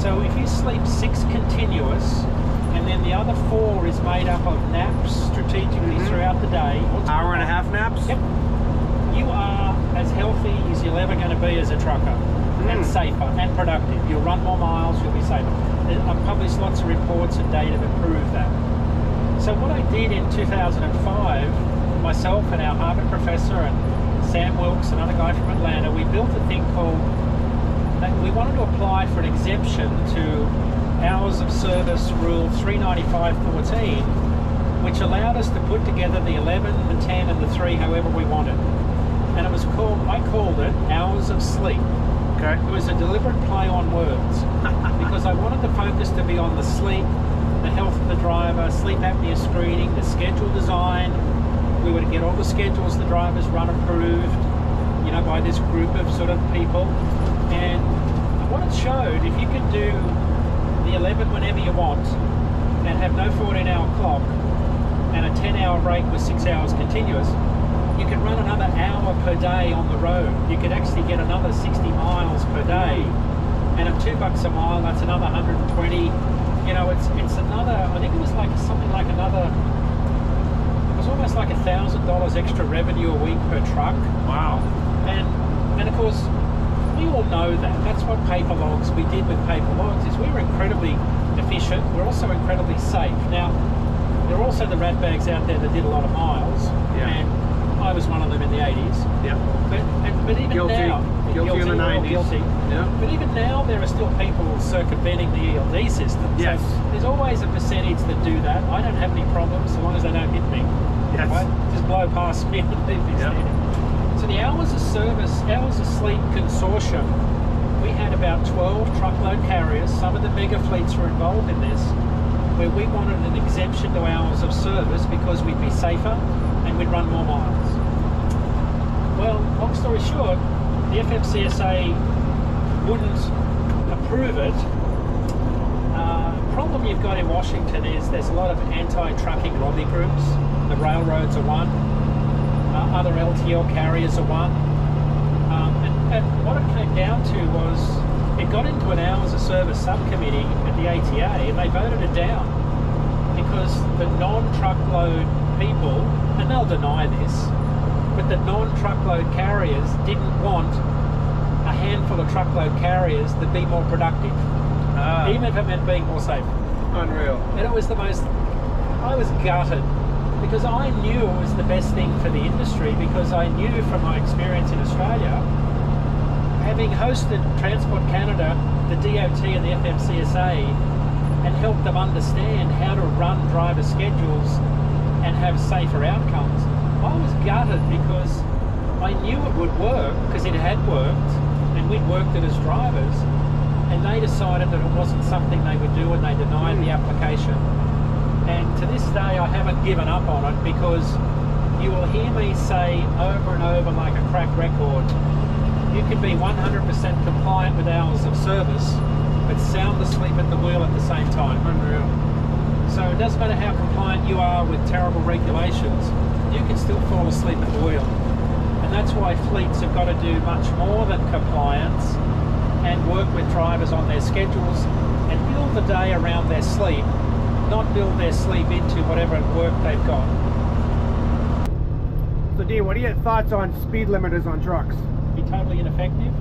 So if you sleep six continuous, and then the other four is made up of naps strategically Mhm. throughout the day, Hour and a half naps? Yep. You are as healthy as you're ever going to be as a trucker, and Mm. safer and productive. You'll run more miles, you'll be safer. I've published lots of reports and data that prove that. So what I did in 2005, myself and our Harvard professor and Sam Wilkes, another guy from Atlanta, we built a thing called. That We wanted to apply for an exemption to hours of service rule 395.14, which allowed us to put together the 11, the 10, and the 3 however we wanted. And it was called, I called it hours of sleep. Okay. It was a deliberate play on words <laughs> because I wanted the focus to be on the sleep, the health of the driver, sleep apnea screening, the schedule design. We would get all the schedules the drivers run approved, you know, by this group of sort of people. And what it showed, if you could do the 11 whenever you want and have no 14 hour clock and a 10 hour break with six hours continuous, you could run another hour per day on the road. You could actually get another 60 miles per day. And at two bucks a mile, that's another 120. You know, it's it's another, I think it was like something like another, it was almost like a thousand dollars extra revenue a week per truck. Wow. And and of course, we all know that. That's what paper logs we did with paper logs is we were incredibly efficient. We're also incredibly safe. Now, there are also the rat bags out there that did a lot of miles, Yeah. and I was one of them in the 80s. Yeah. But and, but even Guilty. now, Guilty in the we're 90s. Guilty. Yeah. But even now, there are still people circumventing the ELD system. Yes. So there's always a percentage that do that. I don't have any problems so long as they don't hit me. Yes. Right? Just blow past me and leave me Yep. standing. The hours of service, hours of sleep consortium, we had about 12 truckload carriers. Some of the mega fleets were involved in this, where we wanted an exemption to hours of service because we'd be safer and we'd run more miles. Well, long story short, the FMCSA wouldn't approve it. Uh, problem you've got in Washington is there's a lot of anti-trucking lobby groups. The railroads are one. Other LTL carriers are one. Um, and, and what it came down to was it got into an hours of service subcommittee at the ATA and they voted it down because the non-truckload people, and they'll deny this, but the non-truckload carriers didn't want a handful of truckload carriers to be more productive, Ah, even if it meant being more safe. unreal. And it was the most, I was gutted because I knew it was the best thing for the industry because I knew from my experience in Australia, having hosted Transport Canada, the DOT and the FMCSA, and helped them understand how to run driver schedules and have safer outcomes. I was gutted because I knew it would work because it had worked and we'd worked it as drivers and they decided that it wasn't something they would do and they denied the hmm. application. And to this day, I haven't given up on it because you will hear me say over and over like a crack record, you can be 100% compliant with hours of service, but sound asleep at the wheel at the same time. Unreal. So it doesn't matter how compliant you are with terrible regulations, you can still fall asleep at the wheel. And that's why fleets have got to do much more than compliance and work with drivers on their schedules and build the day around their sleep, not build their sleep into whatever work they've got. So, Dean, what are your thoughts on speed limiters on trucks? Be totally ineffective.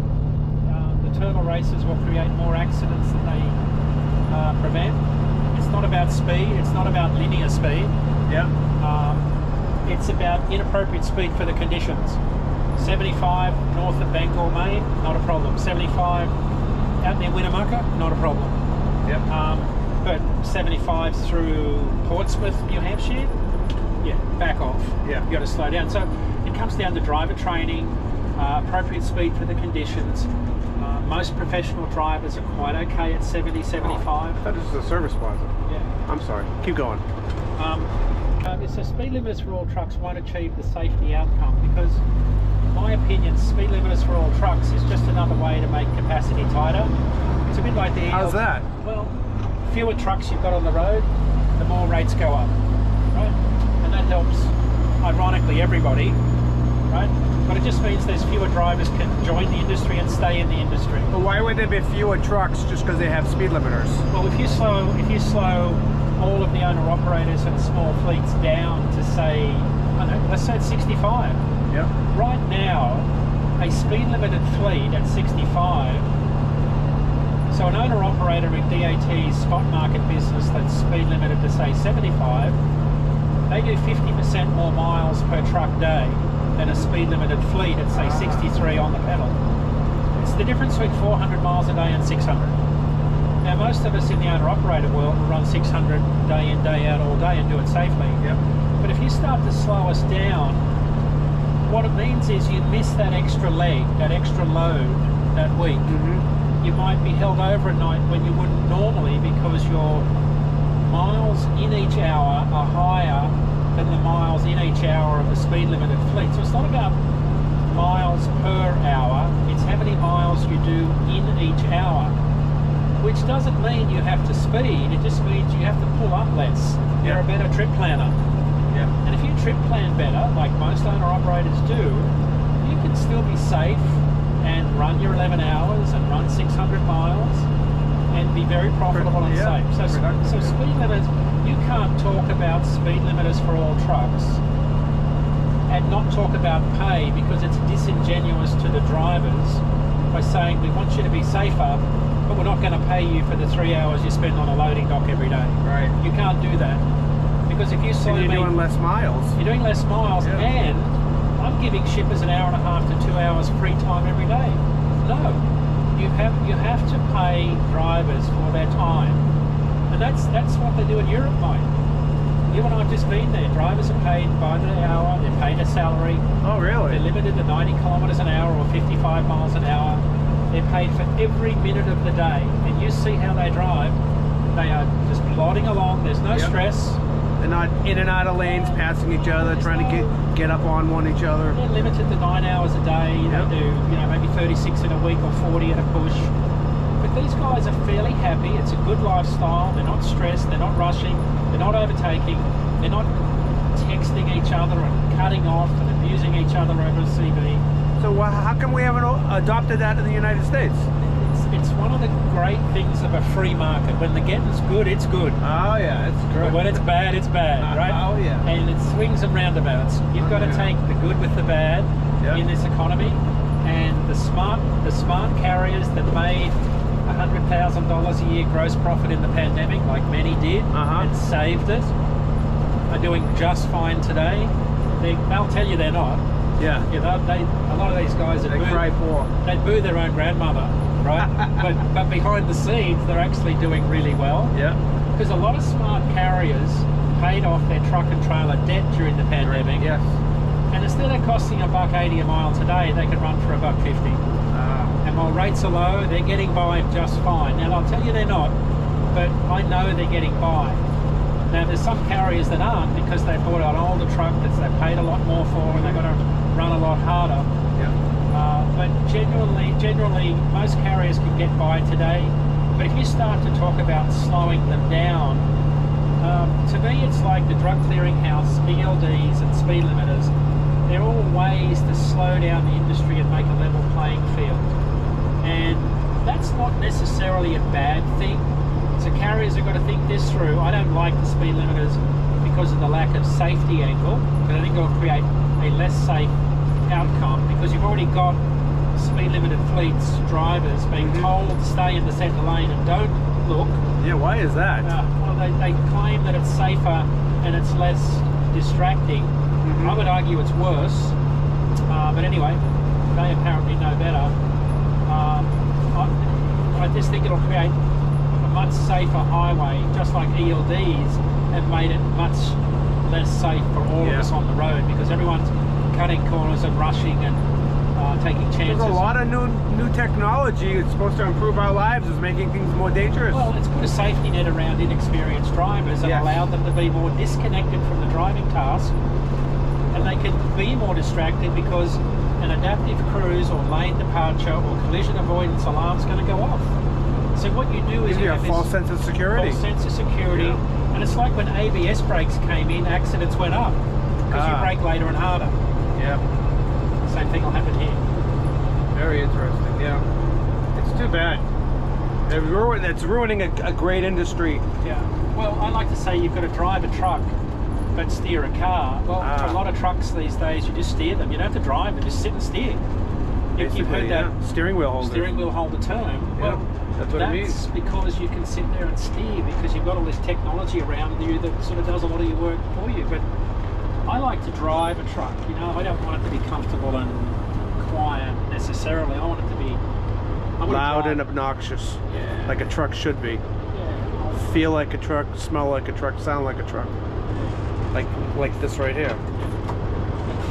Uh, the turtle races will create more accidents than they uh, prevent. It's not about speed, it's not about linear speed. Yeah. Um, it's about inappropriate speed for the conditions. 75 north of Bangor, Maine, not a problem. 75 out near Winnemucca, not a problem. Yep. Um, but 75 through Portsmouth, New Hampshire, yeah, back off. Yeah. You got to slow down. So it comes down to driver training, uh, appropriate speed for the conditions. Uh, most professional drivers are quite okay at 70, 75. I thought this was a service plaza. Yeah. I'm sorry. Keep going. Um, uh, so speed limiters for all trucks won't achieve the safety outcome because, in my opinion, speed limiters for all trucks is just another way to make capacity tighter. It's a bit like the How's that? Fewer trucks you've got on the road, the more rates go up, right? And that helps, ironically, everybody, right? But it just means there's fewer drivers can join the industry and stay in the industry. But why would there be fewer trucks just because they have speed limiters? Well, if you slow, if you slow all of the owner operators and small fleets down to say, I don't know, let's say it's 65. Yep. Right now, a speed limited fleet at 65. So an owner operator in DAT's spot market business that's speed limited to say 75, they do 50% more miles per truck day than a speed limited fleet at say 63 on the pedal. It's the difference between 400 miles a day and 600. Now, most of us in the owner-operator world will run 600 day in, day out, all day and do it safely. Yep. But if you start to slow us down, what it means is you miss that extra leg, that extra load that week. Mm-hmm. You might be held over at night when you wouldn't normally because your miles in each hour are higher than the miles in each hour of the speed limited fleet. So it's not about miles per hour, it's how many miles you do in each hour which doesn't mean you have to speed, it just means you have to pull up less. You're Yeah. a better trip planner. Yeah. And if you trip plan better, like most owner operators do, you can still be safe and run your 11 hours and run 600 miles and be very profitable and Yeah, safe. So, productive, so yeah. speed limiters, you can't talk about speed limiters for all trucks and not talk about pay because it's disingenuous to the drivers by saying we want you to be safer, but we're not going to pay you for the three hours you spend on a loading dock every day. Right. You can't do that because if you slow And you're me, doing less miles. you're doing less miles, Yeah. and I'm giving shippers an hour and a half to two hours free time every day. No, you have you have to pay drivers for their time, and that's that's what they do in Europe, mate. You and I have just been there. Drivers are paid by the hour. They're paid a salary. Oh, really? They're limited to 90 kilometres an hour or 55 miles an hour. They're paid for every minute of the day. And you see how they drive. They are just plodding along. There's no Yep. stress. They're not in and out of lanes, passing each other, trying to get get up on one each other. They're limited to nine hours a day. Yep. They do, you know, maybe 36 in a week or 40 in a push. But these guys are fairly happy. It's a good lifestyle. They're not stressed. They're not rushing. They're not overtaking. They're not texting each other and cutting off and abusing each other over CB. So how come we haven't adopted that in the United States? One of the great things of a free market. When the getting's good, it's good. Oh yeah, it's But when it's bad, it's bad, Uh, <laughs> right? oh, yeah. And it swings and roundabouts. You've got to Yeah. take the good with the bad Yeah. in this economy. And the smart, the smart carriers that made hundred thousand dollars a year gross profit in the pandemic, like many did, Uh-huh. and saved it, are doing just fine today. They, they'll tell you they're not. yeah, Yeah, they, they, a lot of these guys that they boo, they'd boo their own grandmother, right? but but behind the scenes, they're actually doing really well Yeah, because a lot of smart carriers paid off their truck and trailer debt during the pandemic. yes. And instead of costing a buck eighty a mile today, they can run for a buck fifty. Uh, And while rates are low, they're getting by just fine. Now I'll tell you they're not, but I know they're getting by. Now there's some carriers that aren't because they bought an older truck that they paid a lot more for and they've got to run a lot harder. yeah. But generally, generally, most carriers can get by today. But if you start to talk about slowing them down, um, to me, it's like the drug clearinghouse, ELDs, and speed limiters. They're all ways to slow down the industry and make a level playing field. And that's not necessarily a bad thing. So carriers have got to think this through. I don't like the speed limiters because of the lack of safety angle, but I think it'll create a less safe outcome because you've already got speed limited fleets, drivers being Mhm. told to stay in the centre lane and don't look. Yeah, why is that? Uh, well, they, they claim that it's safer and it's less distracting. Mhm. I would argue it's worse. Uh, but anyway, they apparently know better. Um, I, I just think it'll create a much safer highway, just like ELDs have made it much less safe for all Yeah. of us on the road because everyone's cutting corners and rushing and taking chances. There's a lot of new new technology. It's supposed to improve our lives. It's making things more dangerous. Well, it's put a safety net around inexperienced drivers and Yes. allowed them to be more disconnected from the driving task, and they can be more distracted because an adaptive cruise or lane departure or collision avoidance alarm is going to go off. So what you do is you a have false this sense of security. false sense of security, Yeah. and it's like when ABS brakes came in, accidents went up because Ah. you brake later and harder. Yeah, Same thing will happen here. Very interesting. Yeah, it's too bad. It ruin, it's ruining a, a great industry. Yeah. Well, I like to say you've got to drive a truck, but steer a car. Well, Ah. a lot of trucks these days, you just steer them. You don't have to drive them; just sit and steer. You, you've heard that yeah. steering wheel holder. steering wheel holder term. Yeah, well, that's what it means. because you can sit there and steer because you've got all this technology around you that sort of does a lot of your work for you. But I like to drive a truck. You know, I don't want it to be comfortable and quiet necessarily. I want it to be Loud and obnoxious, yeah, like a truck should be. yeah. Feel like a truck, smell like a truck, sound like a truck. Like like this right here.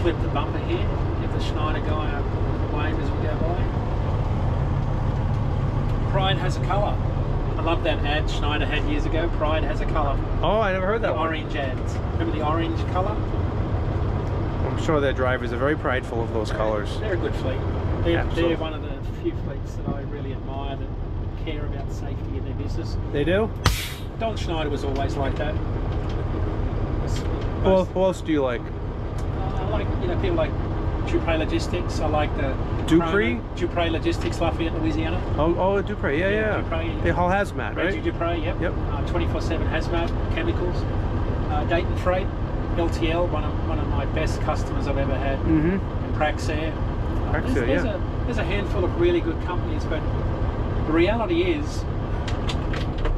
flip the bumper here, give the Schneider guy a wave as we go by. Pride has a colour. I love that ad Schneider had years ago. Pride has a colour. Oh, I never heard The that one. orange ads. Remember the orange colour? I'm sure their drivers are very prideful of those colors. They're a good fleet. They're, they're one of the few fleets that I really admire that care about safety in their business. They do? Don Schneider was always like that. Well, who else do you like? Uh, I like you know people like Dupre Logistics. I like the Dupree? Dupre Logistics, Lafayette, Louisiana. Oh, oh, Dupre. Yeah, Yeah, yeah. Dupre. They haul hazmat, Reggie right? Dupre, yep. Yep. Uh, 24/7 hazmat chemicals. Uh, Dayton Freight, LTL, one of one of my best customers I've ever had. Mm-hmm. And Praxair. Praxair, there's, there's yeah. a there's a handful of really good companies, but the reality is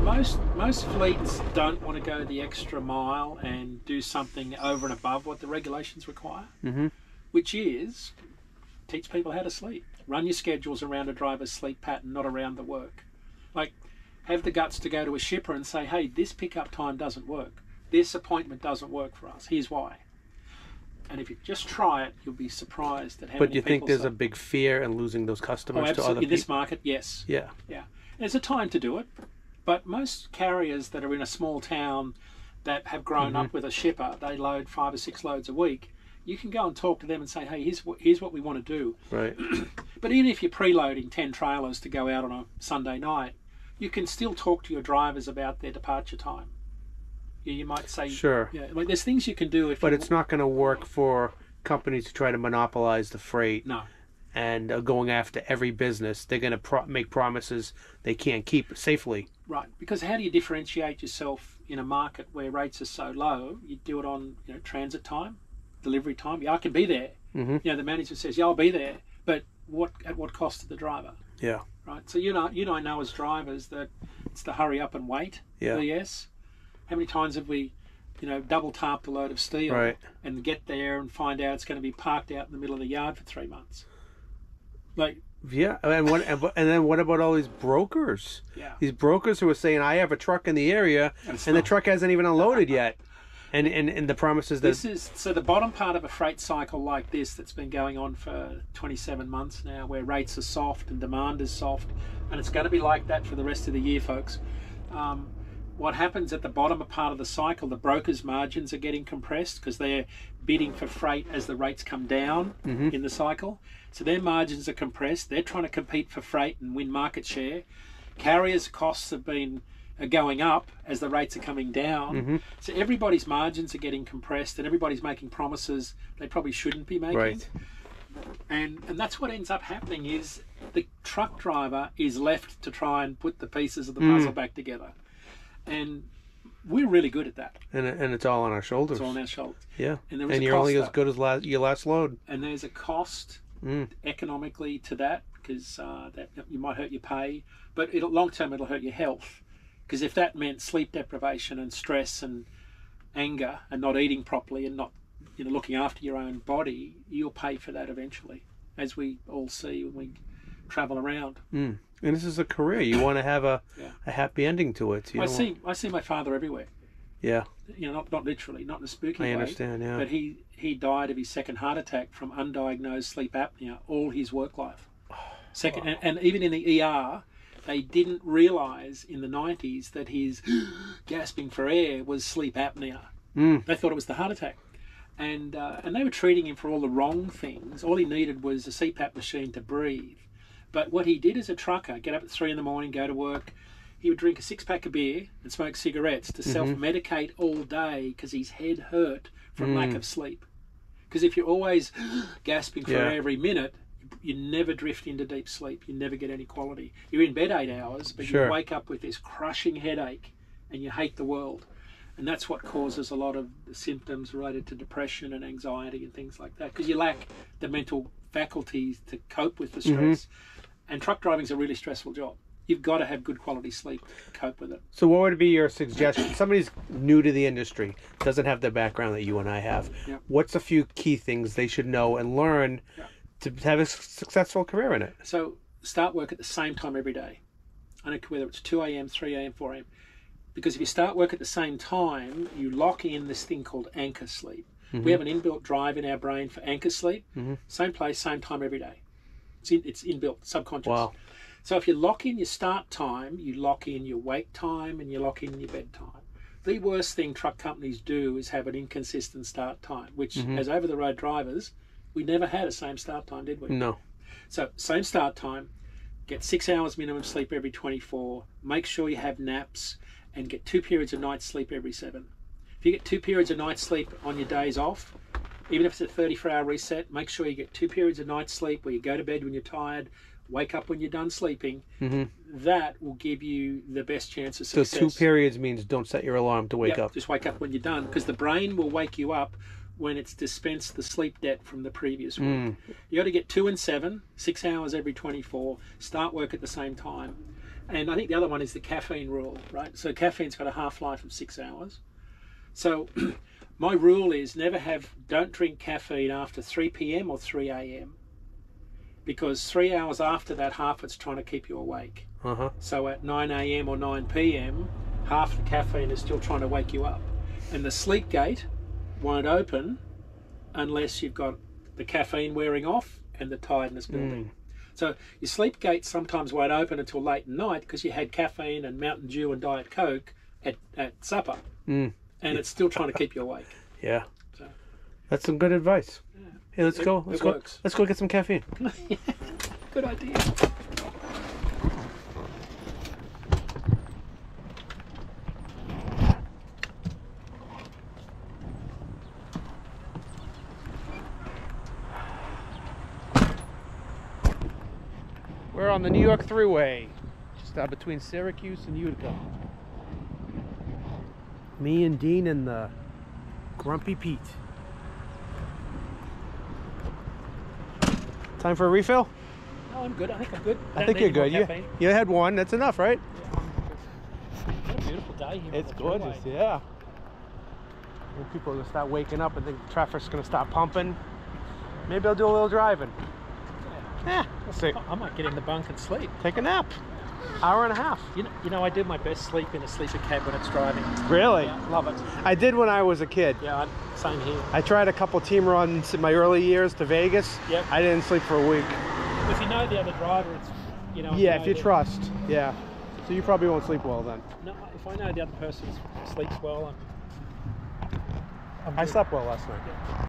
most most fleets don't want to go the extra mile and do something over and above what the regulations require, Mm-hmm. which is teach people how to sleep. Run your schedules around a driver's sleep pattern, not around the work. Like have the guts to go to a shipper and say, "Hey, this pickup time doesn't work. This appointment doesn't work for us. Here's why. And if you just try it, you'll be surprised at how But you think there's say, a big fear in losing those oh, customers to other absolutely. In this market, yes. yeah. Yeah. There's a time to do it, but most carriers that are in a small town that have grown up mm-hmm. with a shipper, they load five or six loads a week. You can go and talk to them and say, hey, here's what, here's what we want to do. Right. <clears throat> But even if you're preloading 10 trailers to go out on a Sunday night, you can still talk to your drivers about their departure time. You, you might say, Sure. yeah, like there's things you can do if But it's not going to work for companies to try to monopolize the freight no, and uh, going after every business. They're going to pro- make promises they can't keep safely. right. Because how do you differentiate yourself in a market where rates are so low? You do it on you know transit time, delivery time. Yeah, I can be there. Mm-hmm. You know, the manager says, yeah, I'll be there, but what at what cost to the driver? Yeah. right? So you know, you know, I know as drivers that it's the hurry up and wait. Yeah. BS. How many times have we, you know, double tapped a load of steel Right. and get there and find out it's going to be parked out in the middle of the yard for three months? Like, Yeah, and what and, then what about all these brokers? yeah, These brokers who are saying I have a truck in the area And and the truck hasn't even unloaded yet, <laughs> and and, and the promises that this is so the bottom part of a freight cycle like this that's been going on for 27 months now, where rates are soft and demand is soft, and it's going to be like that for the rest of the year, folks. Um, what happens at the bottom part of the cycle, the brokers' margins are getting compressed because they're bidding for freight as the rates come down in the cycle. So their margins are compressed. They're trying to compete for freight and win market share. Carriers' costs have been are going up as the rates are coming down. So everybody's margins are getting compressed, and everybody's making promises they probably shouldn't be making right. and and that's what ends up happening is the truck driver is left to try and put the pieces of the Mm. puzzle back together and we're really good at that And and it's all on our shoulders. it's on our shoulders yeah, and and you're only as good as last, your last load. and there's a cost Mm. economically to that because uh, that you might hurt your pay but it'll long term it'll hurt your health because if that meant sleep deprivation and stress and anger and not eating properly and not you know looking after your own body you'll pay for that eventually as we all see when we travel around Mm. And this is a career. You want to have a, Yeah. a happy ending to it. You I see I see my father everywhere Yeah, you know not, not literally not in a spooky I way understand. Yeah. but he he died of his second heart attack from undiagnosed sleep apnea all his work life. Second, and, and even in the ER, they didn't realise in the 90s that his <gasps> gasping for air was sleep apnea. Mm. They thought it was the heart attack. And, uh, and they were treating him for all the wrong things. All he needed was a CPAP machine to breathe. But what he did as a trucker, get up at three in the morning, go to work, he would drink a six pack of beer and smoke cigarettes to mm-hmm. self medicate all day because his head hurt from mm. lack of sleep. Because if you're always <gasps> gasping for Yeah. every minute, you never drift into deep sleep. You never get any quality. You're in bed eight hours, but Sure. you wake up with this crushing headache and you hate the world. And that's what causes a lot of the symptoms related to depression and anxiety and things like that because you lack the mental faculties to cope with the mm-hmm. stress. And truck driving's a really stressful job. You've got to have good quality sleep to cope with it. So, what would be your suggestion? <clears throat> Somebody's new to the industry, doesn't have the background that you and I have. Yeah. What's a few key things they should know and learn Yeah. to have a successful career in it? So start work at the same time every day. I don't care whether it's 2 a.m., 3 a.m., 4 a.m. Because if you start work at the same time, you lock in this thing called anchor sleep. We mm-hmm. have an inbuilt drive in our brain for anchor sleep. Mm-hmm. Same place, same time every day. It's, in, it's inbuilt, subconscious. Wow. So if you lock in your start time, you lock in your wake time, and you lock in your bedtime. The worst thing truck companies do is have an inconsistent start time, which, mm-hmm. as over the road drivers, we never had a same start time, did we? No. So same start time, get six hours minimum sleep every 24. Make sure you have naps, and get two periods of night sleep every seven. If you get two periods of night sleep on your days off, even if it's a 34 hour reset, make sure you get two periods of night sleep where you go to bed when you're tired, wake up when you're done sleeping. That will give you the best chance of success. So, two periods means don't set your alarm to wake Yep, up. Just wake up when you're done because the brain will wake you up when it's dispensed the sleep debt from the previous week. Mm. You got to get two and seven, six hours every 24, start work at the same time. And I think the other one is the caffeine rule, right? So caffeine's got a half life of six hours. So <clears throat> my rule is never have, don't drink caffeine after 3 p.m. or 3 a.m. Because three hours after that, half it's trying to keep you awake. Uh huh. So at 9 a.m. or 9 p.m., half the caffeine is still trying to wake you up. and the sleep gate won't open unless you've got the caffeine wearing off and the tiredness building. So your sleep gate sometimes won't open until late at night because you had caffeine and Mountain Dew and Diet Coke at, at supper, Mm. And it's still trying to keep you awake. Yeah. So- That's some good advice. Hey, let's It- go. it Let's go. works. Let's go get some caffeine. <laughs> <laughs> Good idea. We're on the New York Thruway, just out between Syracuse and Utica. Me and Dean and the Grumpy Pete. Time for a refill? No, I'm good. I think I'm good. I think you're good. You, you had one. That's enough, right? What a beautiful day here. It's gorgeous, yeah. When people are gonna start waking up and think traffic's gonna stop pumping, maybe I'll do a little driving. Yeah, we'll see. I might get in the bunk and sleep. Take a nap. Hour and a half. You know, you know, I do my best sleep in a sleeper cab when it's driving. Really? Yeah, love it. I did when I was a kid. Yeah, I- same here. I tried a couple team runs in my early years to Vegas. Yep. I didn't sleep for a week. If you know the other driver, it's you know. Yeah, know if you trust. Yeah. So you probably won't sleep well then. No, if I know the other person sleeps well, I'm. I'm I slept well last night.